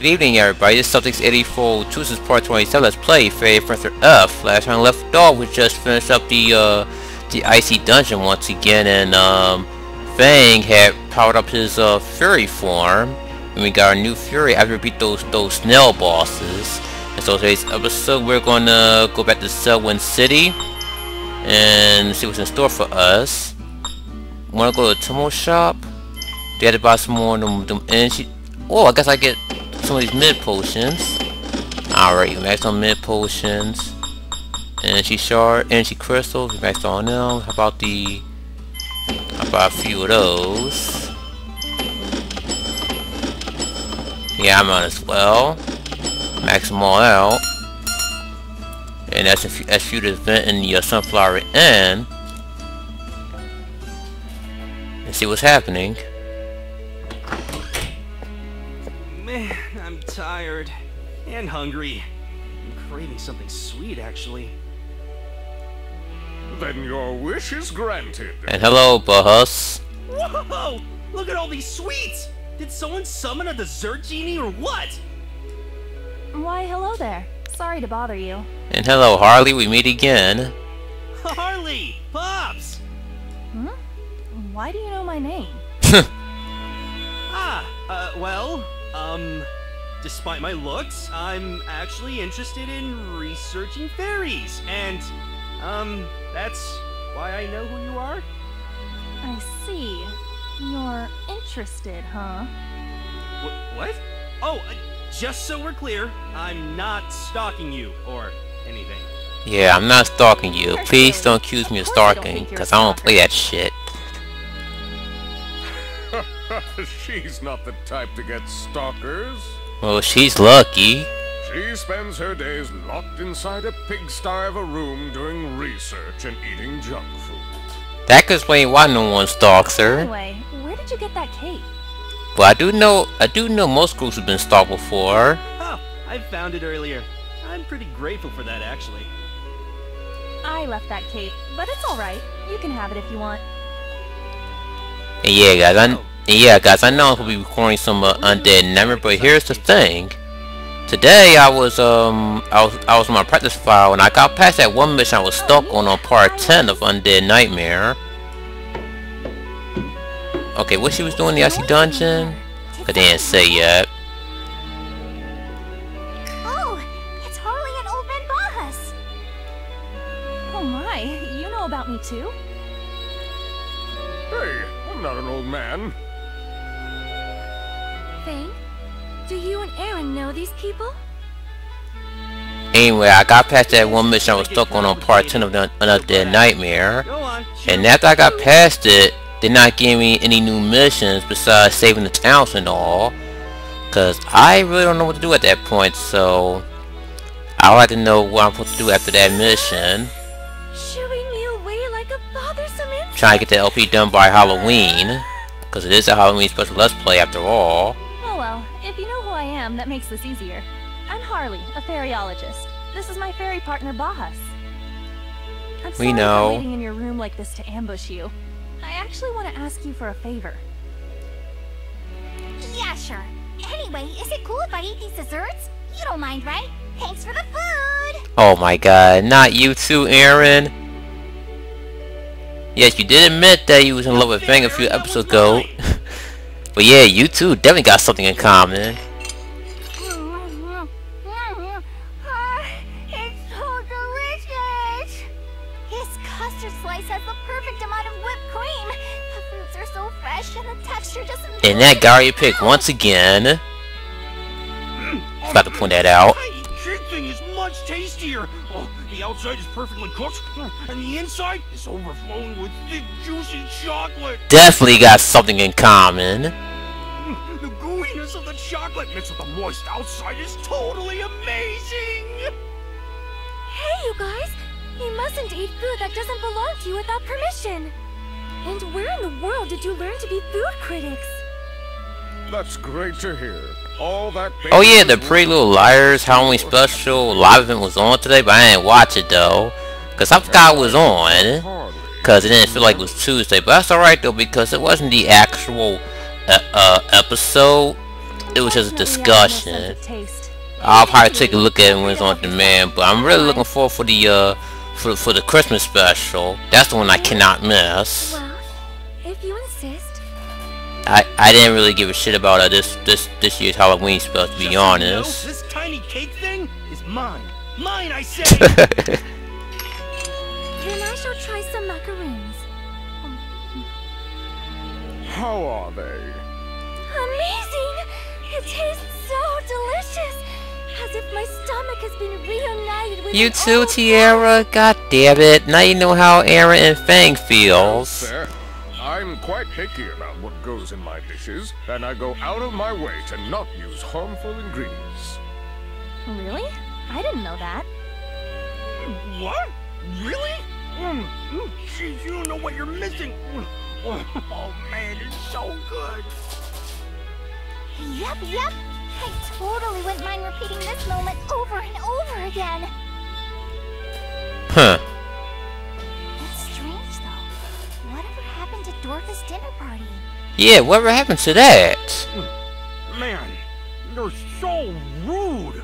Good evening everybody, this is Celtics 84 this is part 27, let's play Fairy Fencer F. Last time left off, we just finished up the, uh, the Icy Dungeon once again, and, um, Fang had powered up his, uh, Fury form, and we got our new Fury after we beat those, those Snail bosses. And so today's episode, we're gonna go back to Selwyn City, and see what's in store for us. Wanna go to the Tumble Shop? They had to buy some more of them, them energy. Oh, I guess I get some of these mid potions. Alright, max on mid potions. Energy shard, energy crystals, maxed on them. How about the how about a few of those? Yeah, I'm on as well. Max them all out. And that's a that's few to vent in the uh, sunflower inn. And see what's happening. Tired and hungry. I'm craving something sweet, actually. Then your wish is granted. And hello, Bahus. Whoa! Look at all these sweets! Did someone summon a dessert genie or what? Why, hello there. Sorry to bother you. And hello, Harley. We meet again. Harley! Pops! Hmm? Why do you know my name? ah, uh, well, um, Despite my looks, I'm actually interested in researching fairies, and, um, that's why I know who you are. I see. You're interested, huh? Wh what? Oh, uh, just so we're clear, I'm not stalking you, or anything. Yeah, I'm not stalking you. Please don't accuse me of stalking, because I don't play that shit. She's not the type to get stalkers. Well, she's lucky. She spends her days locked inside a pigsty of a room doing research and eating junk food. That could explain why no one stalks her. Anyway, where did you get that cape? Well, I do know I do know most groups have been stalked before. Oh, I found it earlier. I'm pretty grateful for that, actually. I left that cape, but it's alright. You can have it if you want. And yeah, guys, I, oh. Yeah, guys, I know I'm gonna be recording some uh, Undead Nightmare, but here's the thing. Today, I was um, I was I was on my practice file, and I got past that one mission I was stuck on on part 10 of Undead Nightmare. Okay, what she was doing in the icy dungeon? I didn't say yet. Oh, it's Harley and Old Man Bahus. Oh my, you know about me too? Hey, I'm not an old man. Do you and Eryn know these people? Anyway, I got past that one mission I was stuck on on part 10 of the, the Nightmare. And after I got past it, they not giving me any new missions besides saving the towns and all. Because I really don't know what to do at that point, so... I would like to know what I'm supposed to do after that mission. Shooing me away like a bothersome Trying to get the LP done by Halloween. Because it is a Halloween special Let's Play after all. If you know who I am, that makes this easier. I'm Harley, a fairyologist. This is my fairy partner, Bahus. I'm sorry we know. for waiting in your room like this to ambush you. I actually want to ask you for a favor. Yeah, sure. Anyway, is it cool if I eat these desserts? You don't mind, right? Thanks for the food! Oh my god, not you too, Eryn! Yes, you did admit that you was in love with Fang a few episodes ago. But yeah, you two definitely got something in common. Custard slice has the perfect amount of whipped cream. The fruits are so fresh and the texture just And that Gary pick once again. Got to point that out. thing is much tastier. Oh, the outside is perfectly cooked, and the inside is overflowing with thick, juicy chocolate. Definitely got something in common. The gooiness of the chocolate mixed with the moist outside is totally amazing! Hey, you guys! You mustn't eat food that doesn't belong to you without permission! And where in the world did you learn to be food critics? That's great to hear. All that Oh yeah, the Pretty Little Liars Halloween special live event was on today, but I didn't watch it though. Cause I forgot it was on. Cause it didn't feel like it was Tuesday. But that's alright though, because it wasn't the actual uh, episode it was just a Definitely have no sense discussion. I'll probably take a look at it when it's on demand, but I'm really looking forward for the uh for for the Christmas special. That's the one I cannot miss. Well, if you insist. I I didn't really give a shit about uh, this this this year's Halloween special to Just be you know, honest. this tiny cake thing is mine. Mine, I say! Then I shall try some macaroons. How are they? Amazing! It tastes my stomach has been reunited with You an too, old Tiara. God damn it! Now you know how Eryn and Fang feels. Sir, I'm quite picky about what goes in my dishes, and I go out of my way to not use harmful ingredients. Really? I didn't know that. what? Really? Mm, mm, Jeez, you don't know what you're missing. Mm, Oh man, it's so good. Yep, yep. I totally wouldn't mind repeating this moment over and over again. Huh. It's strange though. Whatever happened to Dorcas' dinner party? Yeah, whatever happened to that? Man, you're so rude.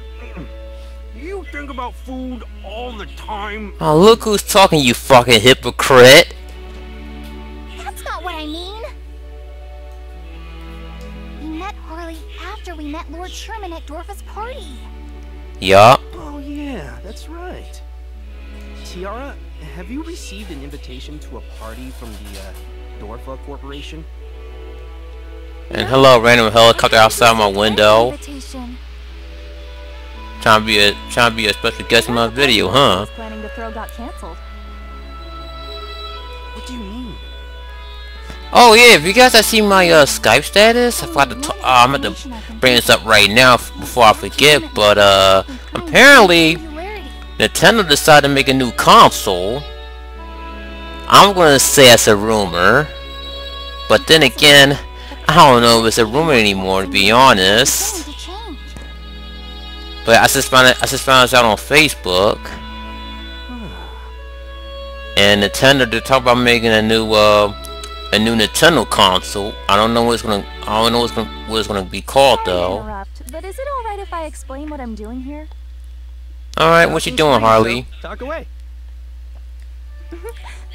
You think about food all the time. Oh, look who's talking, you fucking hypocrite. We met Sherman at Dorfa's party. Yup. Oh yeah, that's right. Tiara, have you received an invitation to a party from the uh, Dorfa Corporation? And hello, random helicopter outside my window. Invitation. Trying to be a trying to be a special guest in my video, huh? planning to throw got canceled. What do you mean? Oh yeah, if you guys have seen my uh, Skype status, I forgot to uh, I'm going to bring this up right now before I forget. But uh, apparently Nintendo decided to make a new console. I'm gonna say it's a rumor, but then again, I don't know if it's a rumor anymore to be honest. Going to. But I just found it, I just found this out on Facebook. And Nintendo, to talk about making a new, uh, a new Nintendo console. I don't know what it's gonna, I don't know what's gonna, what it's gonna be called though. interrupt, but is it alright if I explain what I'm doing here? All right, what you doing, Harley? Talk away.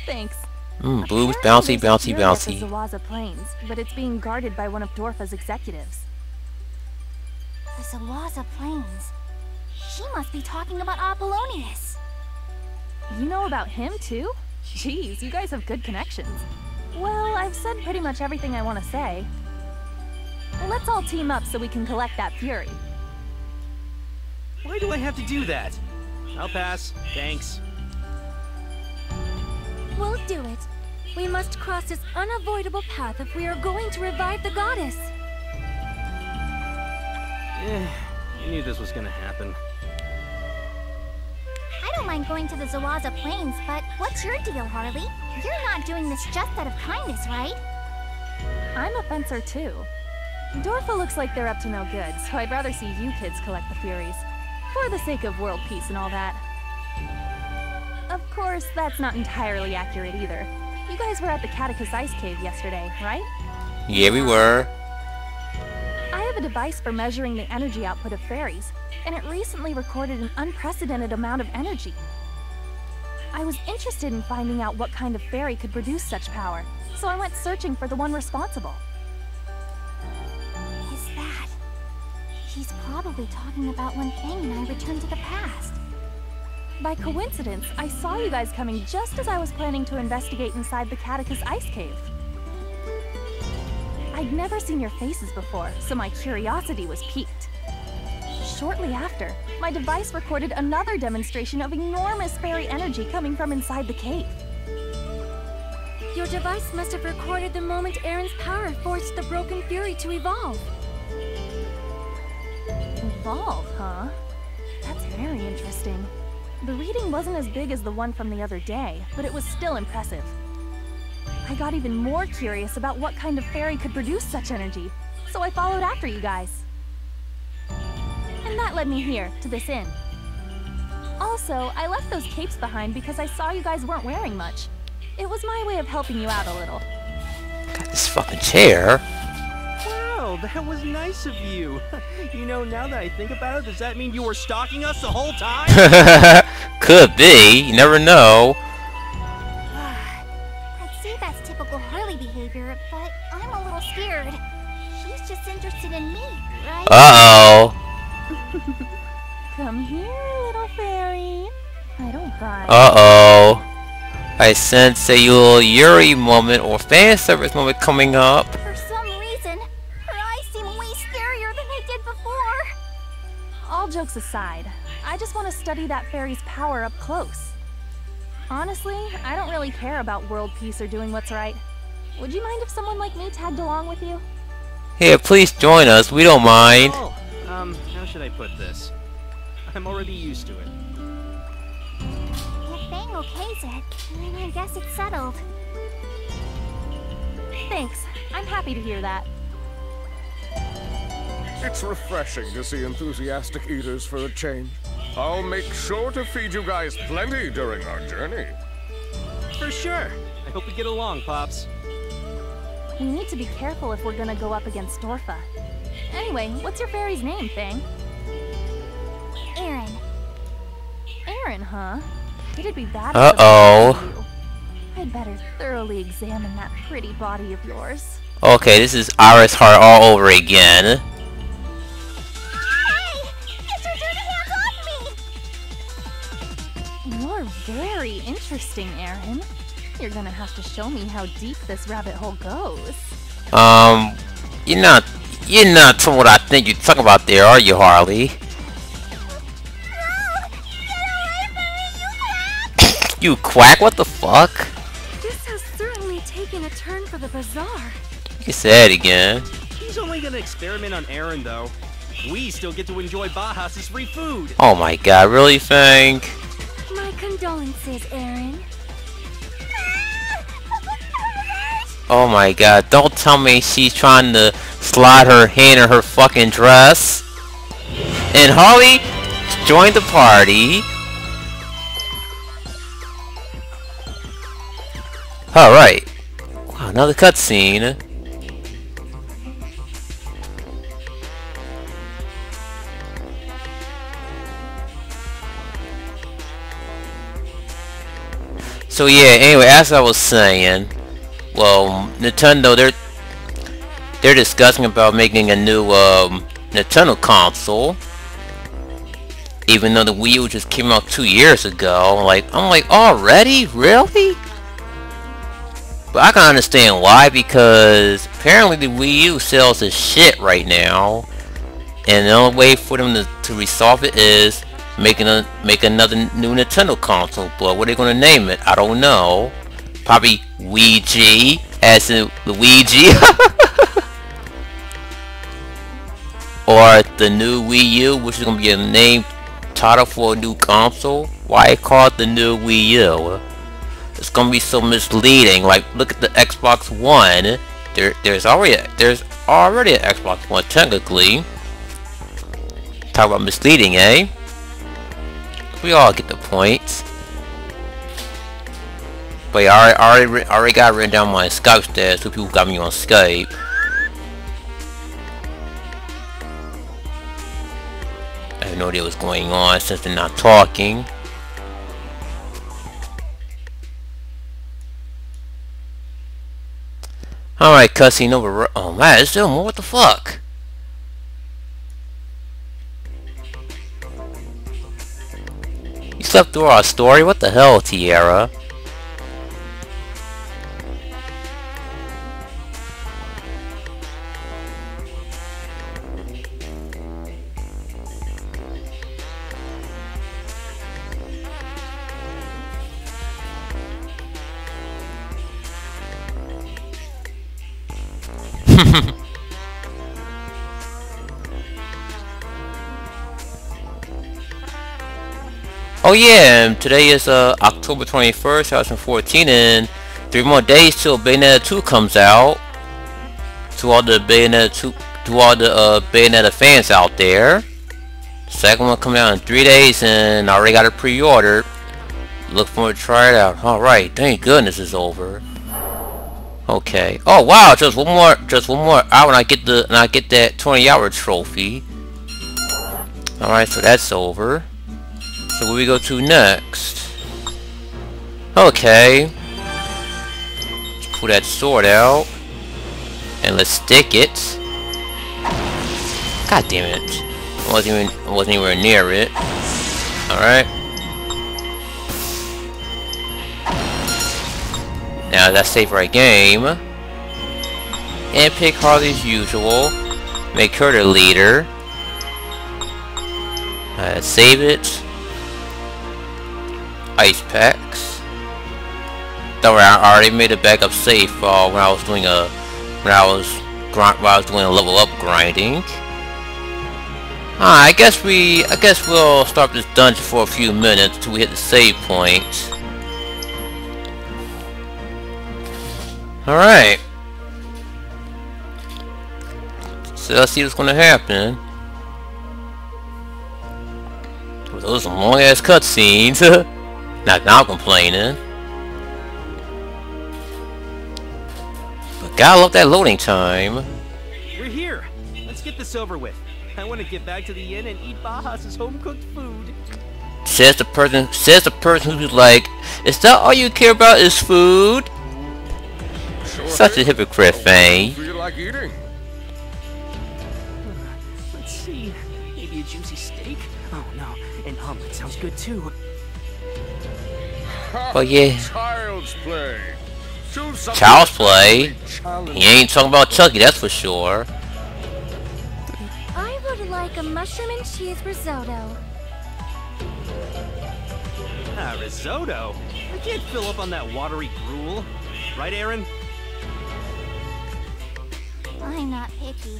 Thanks. Mm, boobs, Apparently bouncy, bouncy, fury at bouncy. Zawaza Plains, but it's being guarded by one of Dorfa's executives. The Zawaza Plains. She must be talking about Apollonius. You know about him too? Jeez, you guys have good connections. Well, I've said pretty much everything I want to say. Let's all team up so we can collect that fury. Why do I have to do that? I'll pass. Thanks. We'll do it. We must cross this unavoidable path if we are going to revive the goddess. Eh, I knew this was gonna happen. I don't mind going to the Zawaza Plains, but what's your deal, Harley? You're not doing this just out of kindness, right? I'm a fencer too. Dorfa looks like they're up to no good, so I'd rather see you kids collect the Furies. For the sake of world peace and all that. Of course, that's not entirely accurate either. You guys were at the Catechus Ice Cave yesterday, right? Yeah, we were. I have a device for measuring the energy output of fairies, and it recently recorded an unprecedented amount of energy. I was interested in finding out what kind of fairy could produce such power, so I went searching for the one responsible. Is that... He's probably talking about when Fang and I returned to the past. By coincidence, I saw you guys coming just as I was planning to investigate inside the Catechus Ice Cave. I'd never seen your faces before, so my curiosity was piqued. Shortly after, my device recorded another demonstration of enormous fairy energy coming from inside the cave. Your device must have recorded the moment Eryn's power forced the Broken Fury to evolve. Evolve, huh? That's very interesting. The reading wasn't as big as the one from the other day, but it was still impressive. I got even more curious about what kind of fairy could produce such energy, so I followed after you guys. And that led me here, to this inn. Also, I left those capes behind because I saw you guys weren't wearing much. It was my way of helping you out a little. Got this fucking chair. Wow, Wow, that was nice of you. you know, now that I think about it, does that mean you were stalking us the whole time? Could be. You never know. I'd say that's typical Harley behavior, but I'm a little scared. She's just interested in me, right? Uh-oh. Come here, little fairy. I don't bite. Uh-oh. I sense a little Yuri moment or fan service moment coming up. For some reason, her eyes seem way scarier than they did before. All jokes aside, I just want to study that fairy's power up close. Honestly, I don't really care about world peace or doing what's right. Would you mind if someone like me tagged along with you? Here, please join us. We don't mind. oh, um, how should I put this? I'm already used to it. If Fang okays it, then I guess it's settled. Thanks. I'm happy to hear that. It's refreshing to see enthusiastic eaters for a change. I'll make sure to feed you guys plenty during our journey. For sure. I hope we get along, Pops. We need to be careful if we're gonna go up against Dorfa. Anyway, what's your fairy's name, Fang? Eryn, Eryn, huh? It'd be bad. Uh-oh. if it was you. I'd better thoroughly examine that pretty body of yours. Okay, this is Iris Heart all over again. Hey! Get your dirty hands off me! You're very interesting, Eryn. You're gonna have to show me how deep this rabbit hole goes. Um, you're not, you're not what I think you're talking about there, are you, Harley? You quack? What the fuck? This has certainly taken a turn for the bizarre. You can say it again. He's only gonna experiment on Eryn, though. We still get to enjoy Bahus' free food. Oh my god, really, Fang? My condolences, Eryn. Oh my god, don't tell me she's trying to slide her hand in her fucking dress. And Holly joined the party. Alright. Wow, another cutscene. So yeah, anyway, as I was saying, well, Nintendo, they're they're discussing about making a new um, Nintendo console. Even though the Wii U just came out two years ago, like I'm like already, really? But I can understand why because apparently the Wii U sells as shit right now, and the only way for them to, to resolve it is making a make another new Nintendo console. But what are they gonna name it? I don't know. Probably Ouija, as in Luigi. or the new Wii U, which is gonna be a name title for a new console. Why call it the new Wii U? It's gonna be so misleading. Like, look at the Xbox One. There, there's already a, there's already an Xbox One technically. Talk about misleading, eh? We all get the point. But yeah, I already, already, already got written down my Skype stats. Two people got me on Skype. I have no idea what's going on since they're not talking. Alright, cussing over. Oh man, there's still more. What the fuck? You slept through our story? What the hell, Tiara? Oh yeah, today is uh, October 21st, 2014, and three more days till Bayonetta 2 comes out. To all the Bayonetta 2, to all the uh, Bayonetta fans out there. Second one coming out in three days, and I already got it pre-ordered. Look forward to try it out. Alright, thank goodness it's over. Okay. Oh wow, just one more just one more hour and I get the and I get that 20 hour trophy. Alright, so that's over. So we go to next? Okay. Let's pull that sword out. And let's stick it. God damn it. I wasn't even I wasn't anywhere near it. Alright. Now let's save our game. And pick Harley as usual. Make her the leader. Uh, save it. Ice packs. Don't worry, I already made a backup save uh, when I was doing a when I was grind I was doing a level up grinding. I guess we I guess we'll start this dungeon for a few minutes till we hit the save point. Alright. So let's see what's gonna happen. Those long ass cutscenes. Not now I'm complaining. But gotta love that loading time. We're here. Let's get this over with. I want to get back to the inn and eat Bahus' home-cooked food. Says the person says the person who's like, is that all you care about is food? Sure Such a hypocrite thing. hypocrite, Fang. Feel like eating? Let's see. Maybe a juicy steak? Oh no, an omelet sounds good too. Ha, Well, yeah. Child's play. Child's play? really. He ain't talking about Chucky, that's for sure. I would like a mushroom and cheese risotto. Ah, risotto. I can't fill up on that watery gruel. Right, Eryn? I'm not picky.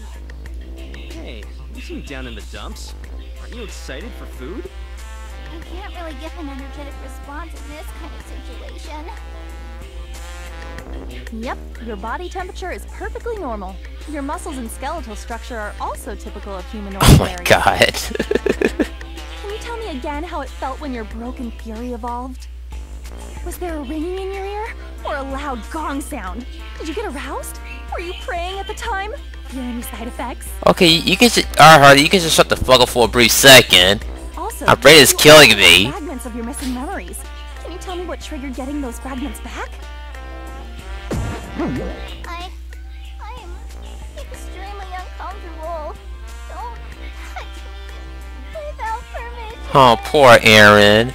Hey, you seem down in the dumps. Aren't you excited for food? I can't really give an energetic response in this kind of situation. Yep, your body temperature is perfectly normal. Your muscles and skeletal structure are also typical of humanoid Oh my areas. god. Can you tell me again how it felt when your broken fury evolved? Was there a ringing in your ear? Or a loud gong sound? Did you get aroused? Were you praying at the time? Feel any side effects? okay, you can just alright Harley, you can just shut the fuck up for a brief second. Also, My brain is killing me. Fragments of your missing memories. Can you tell me what triggered getting those fragments back? I. I am extremely uncomfortable. Don't touch me without permission. Oh, poor Eryn.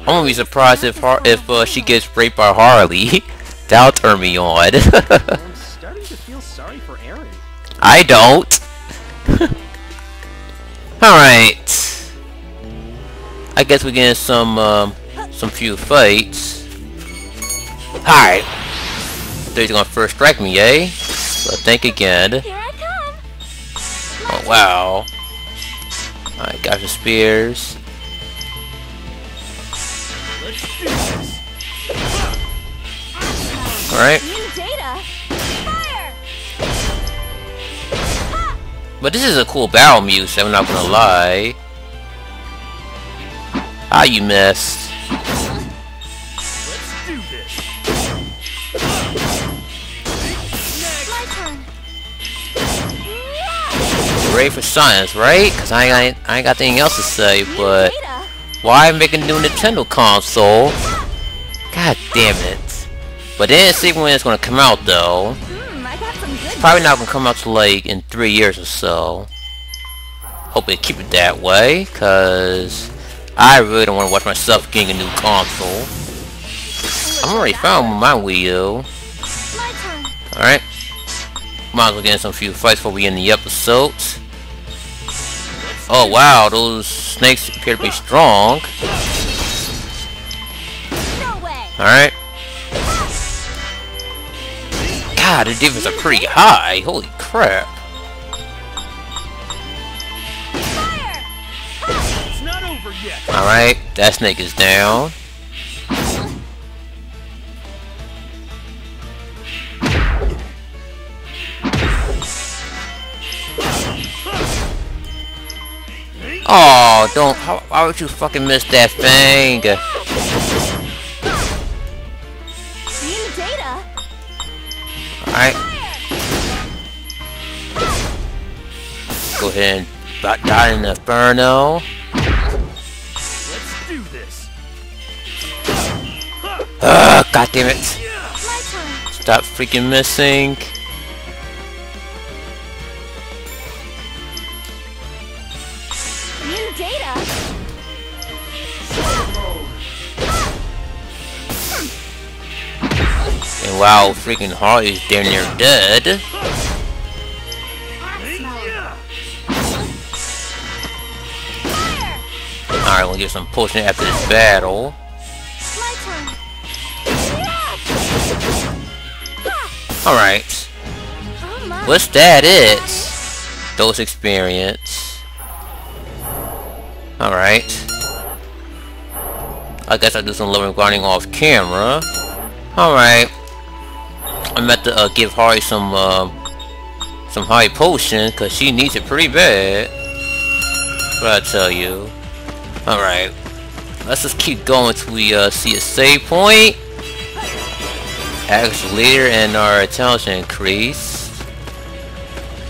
I'm gonna be surprised if Har if uh, she gets raped by Harley. That'll turn me on. I'm starting to feel sorry for Eryn. I don't. Alright. I guess we get some um, some few fights. Alright. Thought he's gonna first strike me, eh? But think again. Here I come. Oh wow. Alright, got the spears. Let's do this. Alright. But this is a cool battle music, I'm not gonna lie. Ah, you missed. Ready for science, right? Cause I ain't, I ain't got anything else to say, but why make a new Nintendo console? God damn it. But say when it's gonna come out though. I got some good Probably not gonna come out till like in three years or so. Hope they keep it that way, cause I really don't want to watch myself getting a new console. I'm already found my Wii U. Alright. Might as well get in some few fights before we end the episode. Oh wow, those snakes appear to be strong. Alright. God, the defense are pretty high. Holy crap. Alright, that snake is down. Oh, don't. How, why would you fucking miss that thing? Alright. Go ahead and die die in the Inferno. Let's do this. Ah, Ugh, god damn it. Stop freaking missing. Wow, freaking Harley's damn near dead. Alright, we'll get some potion after this battle. Alright. What's that? It's those experience. Alright. I guess I'll do some living grinding off camera. Alright. I'm about to uh, give Harry some uh, some high potion because she needs it pretty bad. But I tell you. Alright. Let's just keep going till we uh, see a save point. Action later and our intelligence increase.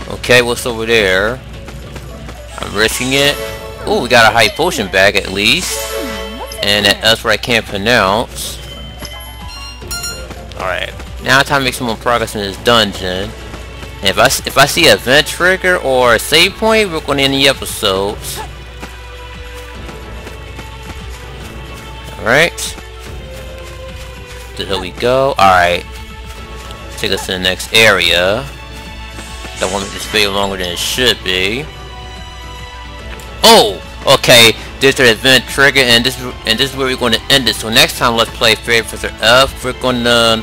Okay, what's over there? I'm risking it. Oh, we got a high potion bag at least. And that's what I can't pronounce. Alright. Now it's time to make some more progress in this dungeon. And if I, if I see a event trigger or a save point, we're going to end the episodes. Alright. So here we go. Alright. Take us to the next area. Don't want to this video longer than it should be. Oh! Okay, there's the event trigger and this and this is where we're going to end it. So next time let's play Professor F. We're going to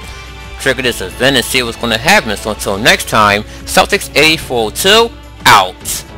trigger this event and see what's going to happen. So until next time, Celtics 8402 out.